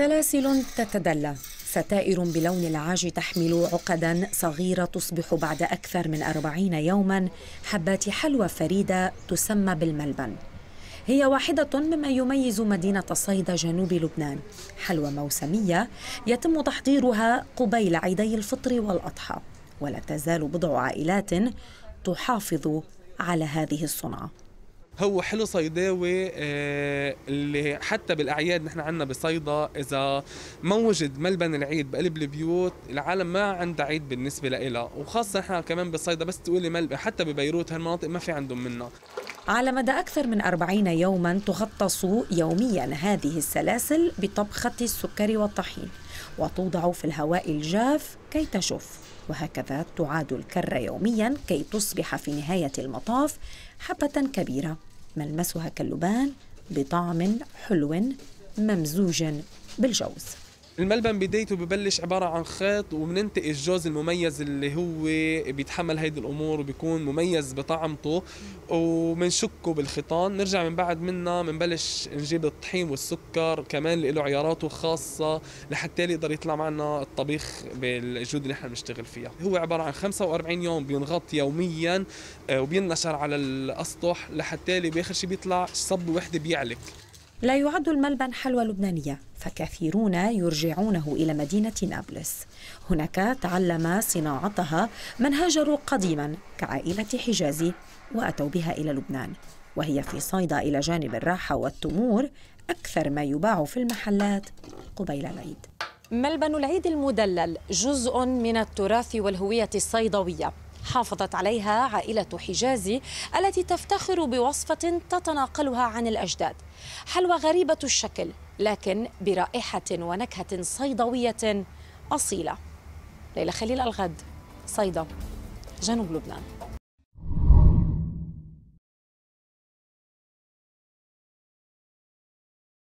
سلاسل تتدلى. ستائر بلون العاج تحمل عقدا صغيرة تصبح بعد أكثر من أربعين يوما حبات حلوى فريدة تسمى بالملبن. هي واحدة مما يميز مدينة صيدا جنوب لبنان. حلوى موسمية يتم تحضيرها قبيل عيدي الفطر والأضحى ولا تزال بضع عائلات تحافظ على هذه الصنعة. هو حلو صيداوي آه، اللي حتى بالأعياد نحن عندنا بصيدا إذا ما وجد ملبن العيد بقلب البيوت العالم ما عندها عيد بالنسبة لها وخاصة نحن كمان بصيدا بس تقولي ملبن حتى ببيروت هالمناطق ما في عندهم منها. على مدى أكثر من أربعين يوما تغطس يوميا هذه السلاسل بطبخة السكر والطحين وتوضع في الهواء الجاف كي تشف. وهكذا تعاد الكرة يوميا كي تصبح في نهاية المطاف حبة كبيرة. ملمسها كاللبان بطعم حلو ممزوج بالجوز. الملبن بدايته ببلش عبارة عن خيط وبننتقي الجوز المميز اللي هو بيتحمل هيدي الأمور وبيكون مميز بطعمته وبنشكه بالخيطان. نرجع من بعد منها بنبلش نجيب الطحين والسكر كمان اللي له عياراته خاصة لحتى يقدر يطلع معنا الطبيخ بالجودة اللي إحنا بنشتغل فيها. هو عبارة عن 45 يوم بينغط يوميا آه، وبينشر على الأسطح لحتى بآخر شيء بيطلع صب وحدة بيعلك. لا يعد الملبن حلوى لبنانية فكثيرون يرجعونه إلى مدينة نابلس. هناك تعلم صناعتها من هاجروا قديما كعائلة حجازي وأتوا بها إلى لبنان وهي في صيدا إلى جانب الراحة والتمور أكثر ما يباع في المحلات قبيل العيد. ملبن العيد المدلل جزء من التراث والهوية الصيدوية. حافظت عليها عائلة حجازي التي تفتخر بوصفة تتناقلها عن الأجداد. حلوى غريبة الشكل لكن برائحة ونكهة صيدوية أصيلة. ليلى خليل الغد صيدا جنوب لبنان.